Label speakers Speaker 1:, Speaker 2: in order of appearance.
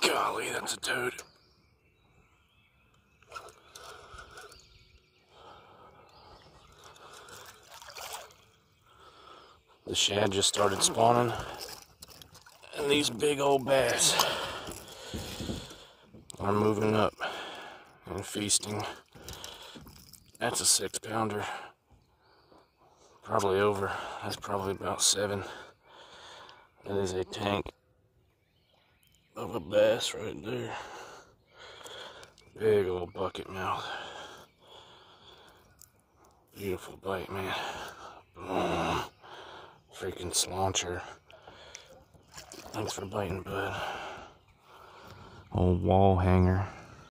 Speaker 1: Golly, that's a toad. The shad just started spawning. And these big old bass are moving up and feasting. That's a six pounder. Probably over. That's probably about seven. That is a tank of a bass right there. Big old bucket mouth. Beautiful bite, man. Boom. Freaking slauncher. Thanks for biting, bud. Old wall hanger.